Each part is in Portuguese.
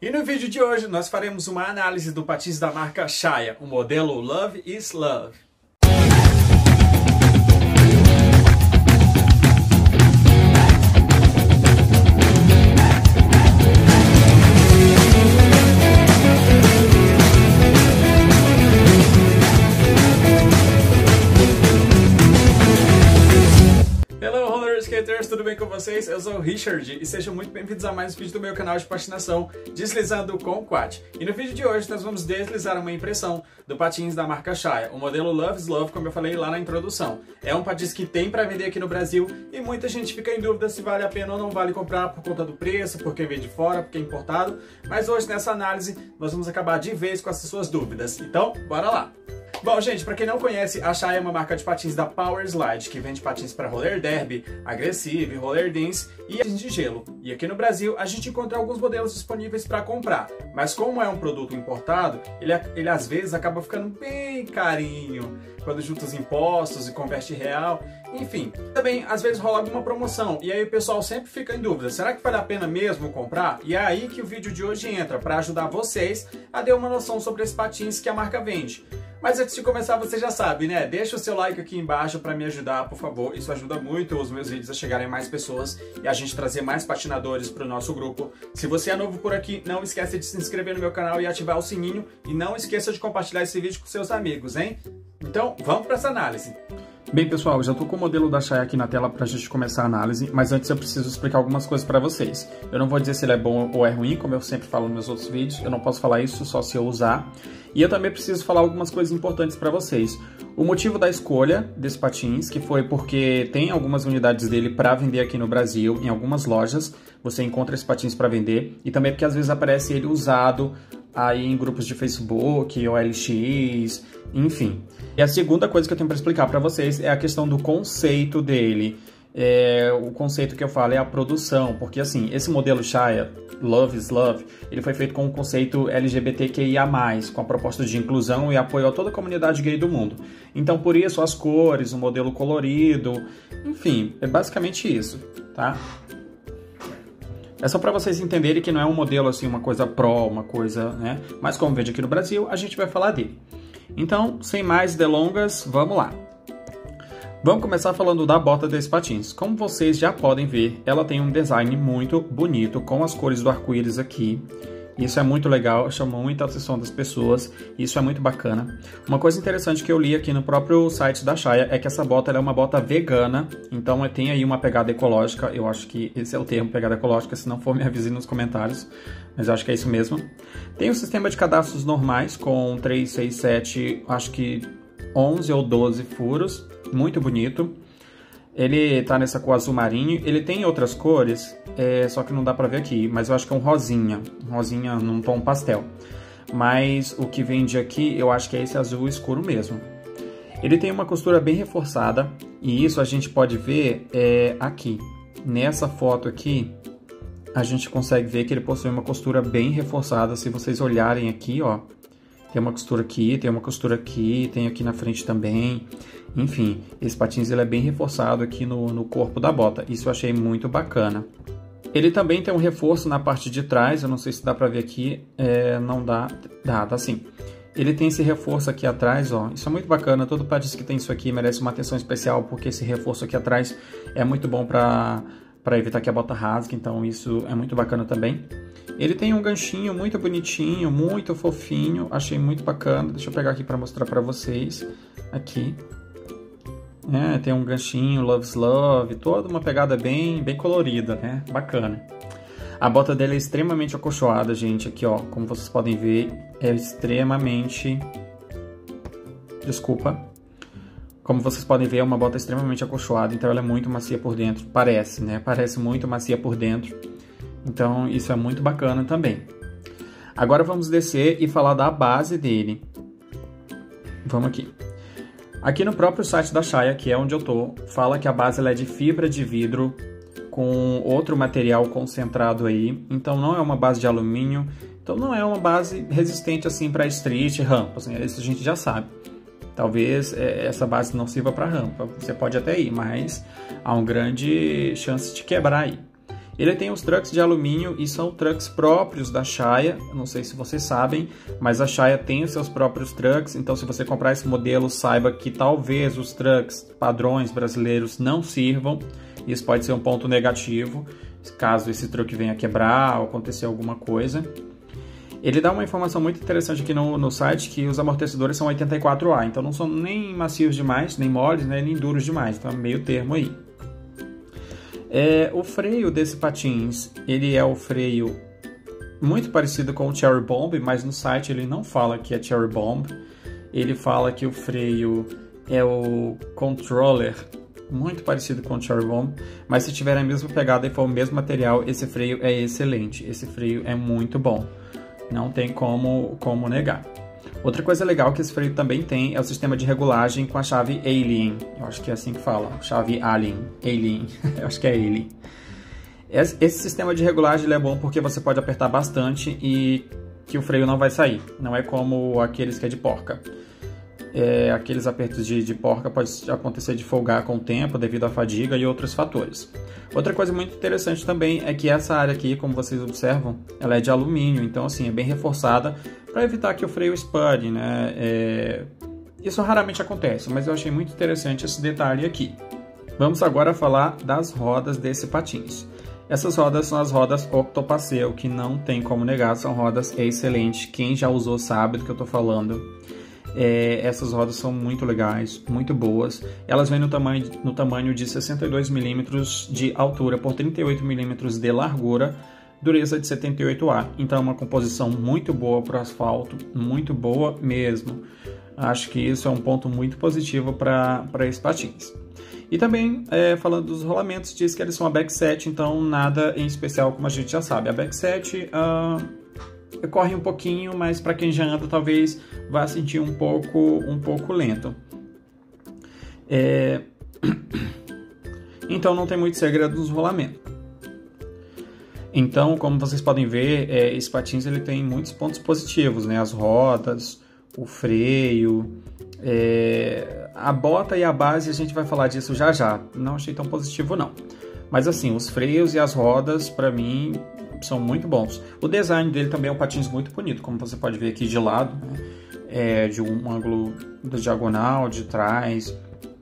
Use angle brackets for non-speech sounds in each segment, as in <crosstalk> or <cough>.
E no vídeo de hoje nós faremos uma análise do patins da marca Shaya, o modelo Love is Love. Tudo bem com vocês? Eu sou o Richard e sejam muito bem-vindos a mais um vídeo do meu canal de patinação Deslizando com Quad. E no vídeo de hoje nós vamos deslizar uma impressão do patins da marca Shaya, o modelo Love's Love, como eu falei lá na introdução. É um patins que tem para vender aqui no Brasil e muita gente fica em dúvida se vale a pena ou não vale comprar por conta do preço, porque vem de fora, porque é importado. Mas hoje nessa análise nós vamos acabar de vez com essas suas dúvidas. Então, bora lá! Bom, gente, para quem não conhece, a Shai é uma marca de patins da Power Slide, que vende patins para roller derby, agressive, roller dance e de gelo. E aqui no Brasil, a gente encontra alguns modelos disponíveis para comprar, mas como é um produto importado, ele, ele às vezes acaba ficando bem carinho, quando junta os impostos e converte real, enfim. Também, às vezes rola alguma promoção, e aí o pessoal sempre fica em dúvida, será que vale a pena mesmo comprar? E é aí que o vídeo de hoje entra, para ajudar vocês a ter uma noção sobre esses patins que a marca vende. Mas antes de começar, você já sabe, né? Deixa o seu like aqui embaixo para me ajudar, por favor. Isso ajuda muito os meus vídeos a chegarem a mais pessoas e a gente trazer mais patinadores para o nosso grupo. Se você é novo por aqui, não esqueça de se inscrever no meu canal e ativar o sininho. E não esqueça de compartilhar esse vídeo com seus amigos, hein? Então, vamos para essa análise. Bem, pessoal, já estou com o modelo da Shai aqui na tela para a gente começar a análise, mas antes eu preciso explicar algumas coisas para vocês. Eu não vou dizer se ele é bom ou é ruim, como eu sempre falo nos meus outros vídeos, eu não posso falar isso só se eu usar. E eu também preciso falar algumas coisas importantes para vocês. O motivo da escolha desse patins, que foi porque tem algumas unidades dele para vender aqui no Brasil, em algumas lojas, você encontra esses patins para vender, e também porque às vezes aparece ele usado aí em grupos de Facebook, OLX, enfim. E a segunda coisa que eu tenho para explicar para vocês é a questão do conceito dele. É, o conceito que eu falo é a produção, porque assim, esse modelo Shaya, Love is Love, ele foi feito com o conceito LGBTQIA+, com a proposta de inclusão e apoio a toda a comunidade gay do mundo. Então, por isso, as cores, o modelo colorido, enfim, é basicamente isso, tá? É só para vocês entenderem que não é um modelo assim, uma coisa pró, uma coisa, né? Mas como vende aqui no Brasil, a gente vai falar dele. Então, sem mais delongas, vamos lá. Vamos começar falando da bota desse patins. Como vocês já podem ver, ela tem um design muito bonito com as cores do arco-íris aqui. Isso é muito legal, chamou muita atenção das pessoas, isso é muito bacana. Uma coisa interessante que eu li aqui no próprio site da Shaya é que essa bota é uma bota vegana, então tem aí uma pegada ecológica, eu acho que esse é o termo, pegada ecológica, se não for me avise nos comentários, mas eu acho que é isso mesmo. Tem o um sistema de cadastros normais com 3, 6, 7, acho que 11 ou 12 furos, muito bonito. Ele tá nessa cor azul marinho. Ele tem outras cores, é, só que não dá pra ver aqui. Mas eu acho que é um rosinha. Rosinha num tom pastel. Mas o que vende aqui, eu acho que é esse azul escuro mesmo. Ele tem uma costura bem reforçada. E isso a gente pode ver é, aqui. Nessa foto aqui, a gente consegue ver que ele possui uma costura bem reforçada. Se vocês olharem aqui, ó. Tem uma costura aqui, tem uma costura aqui, tem aqui na frente também. Enfim, esse patins ele é bem reforçado aqui no, no corpo da bota. Isso eu achei muito bacana. Ele também tem um reforço na parte de trás, eu não sei se dá para ver aqui, é, não dá, dá, dá sim. Ele tem esse reforço aqui atrás, ó, isso é muito bacana, todo patins que tem isso aqui merece uma atenção especial, porque esse reforço aqui atrás é muito bom para evitar que a bota rasgue, então isso é muito bacana também. Ele tem um ganchinho muito bonitinho, muito fofinho, achei muito bacana. Deixa eu pegar aqui para mostrar para vocês. Aqui. É, tem um ganchinho, Love's Love, toda uma pegada bem, bem colorida, né? Bacana. A bota dele é extremamente acolchoada, gente. Aqui, ó, como vocês podem ver, é extremamente... Desculpa. Como vocês podem ver, é uma bota extremamente acolchoada, então ela é muito macia por dentro. Parece, né? Parece muito macia por dentro. Então isso é muito bacana também. Agora vamos descer e falar da base dele. Vamos aqui. Aqui no próprio site da Shaya, que é onde eu tô, fala que a base é de fibra de vidro com outro material concentrado aí. Então não é uma base de alumínio, então não é uma base resistente assim para street, rampas, né? isso a gente já sabe. Talvez é, essa base não sirva para rampa, você pode até ir, mas há uma grande chance de quebrar aí. Ele tem os trucks de alumínio e são trucks próprios da Shaya. Não sei se vocês sabem, mas a Shaya tem os seus próprios trucks. Então, se você comprar esse modelo, saiba que talvez os trucks padrões brasileiros não sirvam. Isso pode ser um ponto negativo, caso esse truck venha quebrar ou acontecer alguma coisa. Ele dá uma informação muito interessante aqui no, no site que os amortecedores são 84A, então não são nem macios demais, nem moles, né, nem duros demais, então é meio termo aí. É, o freio desse patins, ele é o freio muito parecido com o Cherry Bomb, mas no site ele não fala que é Cherry Bomb. Ele fala que o freio é o controller, muito parecido com o Cherry Bomb, mas se tiver a mesma pegada e for o mesmo material, esse freio é excelente. Esse freio é muito bom. Não tem como, como negar. Outra coisa legal que esse freio também tem é o sistema de regulagem com a chave Alien. Eu acho que é assim que fala. Chave Alien. Alien. <laughs> Eu acho que é Alien. Esse sistema de regulagem é bom porque você pode apertar bastante e que o freio não vai sair. Não é como aqueles que é de porca. É, aqueles apertos de, de porca pode acontecer de folgar com o tempo devido à fadiga e outros fatores. Outra coisa muito interessante também é que essa área aqui, como vocês observam, ela é de alumínio, então assim é bem reforçada para evitar que o freio spud, né? É... Isso raramente acontece, mas eu achei muito interessante esse detalhe aqui. Vamos agora falar das rodas desse patins. Essas rodas são as rodas Octopaceo, que não tem como negar, são rodas excelentes. Quem já usou sabe do que eu estou falando. É, essas rodas são muito legais, muito boas. Elas vêm no tamanho, no tamanho de 62 milímetros de altura por 38 milímetros de largura, dureza de 78A. Então é uma composição muito boa para o asfalto, muito boa mesmo. Acho que isso é um ponto muito positivo para esses patins. E também, é, falando dos rolamentos, diz que eles são a backset, então nada em especial, como a gente já sabe. A backset uh, corre um pouquinho, mas para quem já anda, talvez vá sentir um pouco, um pouco lento. É... <clears throat> Então não tem muito segredo nos rolamentos. Então, como vocês podem ver, é, esse patins ele tem muitos pontos positivos, né? As rodas, o freio, é, a bota e a base, a gente vai falar disso já já. Não achei tão positivo não. Mas assim, os freios e as rodas, para mim, são muito bons. O design dele também é um patins muito bonito, como você pode ver aqui de lado, né? é, de um ângulo da diagonal, de trás,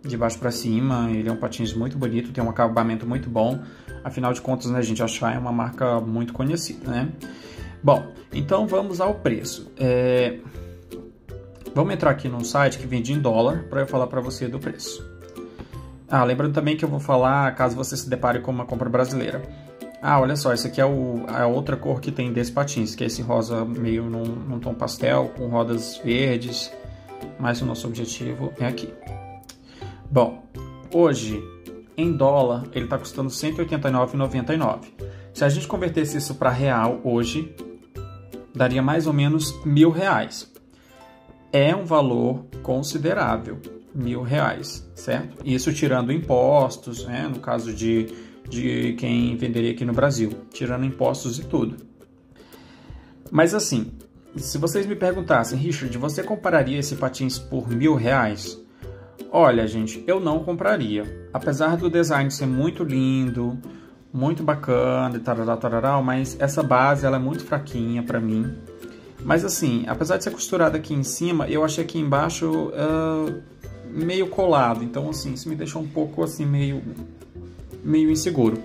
de baixo para cima. Ele é um patins muito bonito, tem um acabamento muito bom. Afinal de contas, né, a gente achar é uma marca muito conhecida, né? Bom, então vamos ao preço. É... Vamos entrar aqui no site que vende em dólar para eu falar para você do preço. Ah, lembrando também que eu vou falar caso você se depare com uma compra brasileira. Ah, olha só, esse aqui é o, a outra cor que tem desse patins, que é esse rosa meio num, num tom pastel, com rodas verdes, mas o nosso objetivo é aqui. Bom, hoje em dólar, ele está custando R$ 189,99. Se a gente convertesse isso para real hoje, daria mais ou menos mil reais. É um valor considerável, mil reais, certo? Isso tirando impostos, né? no caso de, de quem venderia aqui no Brasil, tirando impostos e tudo. Mas assim, se vocês me perguntassem, Richard, você compararia esse patins por mil reais? Olha, gente, eu não compraria. Apesar do design ser muito lindo, muito bacana e tarará, tarará, mas essa base ela é muito fraquinha para mim. Mas assim, apesar de ser costurada aqui em cima, eu achei aqui embaixo uh, meio colado. Então assim, isso me deixou um pouco assim meio meio inseguro.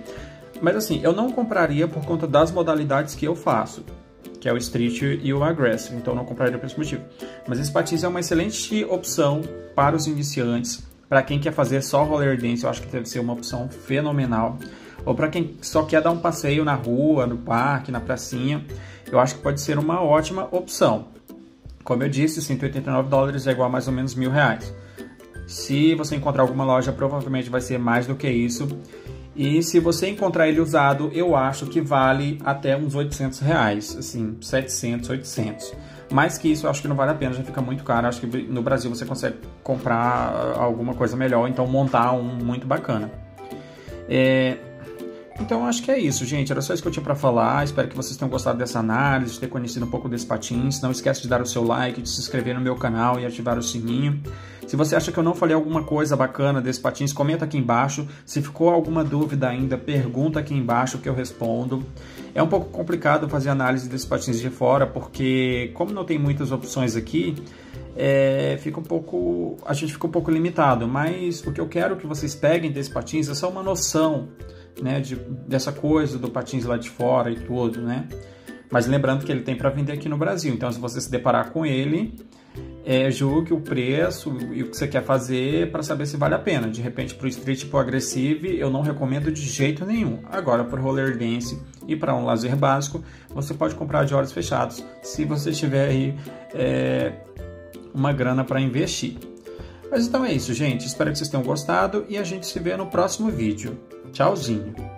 Mas assim, eu não compraria por conta das modalidades que eu faço que é o Street e o Aggressive, então não compraria por esse motivo. Mas esse patins é uma excelente opção para os iniciantes, para quem quer fazer só roller dance, eu acho que deve ser uma opção fenomenal. Ou para quem só quer dar um passeio na rua, no parque, na pracinha, eu acho que pode ser uma ótima opção. Como eu disse, 189 dólares é igual a mais ou menos mil reais. Se você encontrar alguma loja, provavelmente vai ser mais do que isso. E se você encontrar ele usado, eu acho que vale até uns 800 reais, assim, 700, 800. Mais que isso, eu acho que não vale a pena, já fica muito caro. Acho que no Brasil você consegue comprar ah, alguma coisa melhor, então montar um muito bacana. É... Então acho que é isso, gente. Era só isso que eu tinha para falar. Espero que vocês tenham gostado dessa análise, de ter conhecido um pouco desse patins. Não esquece de dar o seu like, de se inscrever no meu canal e ativar o sininho. Se você acha que eu não falei alguma coisa bacana desse patins, comenta aqui embaixo. Se ficou alguma dúvida ainda, pergunta aqui embaixo que eu respondo. É um pouco complicado fazer análise desses patins de fora, porque como não tem muitas opções aqui, é, fica um pouco, a gente fica um pouco limitado. Mas o que eu quero que vocês peguem desse patins é só uma noção, né, de, dessa coisa do patins lá de fora e tudo, né? Mas lembrando que ele tem para vender aqui no Brasil. Então, se você se deparar com ele, é, julgue o preço e o que você quer fazer para saber se vale a pena. De repente, para o street pro agressive, eu não recomendo de jeito nenhum. Agora, para o roller dance e para um lazer básico, você pode comprar de olhos fechados, se você tiver aí é, uma grana para investir. Mas então é isso, gente. Espero que vocês tenham gostado e a gente se vê no próximo vídeo. Tchauzinho!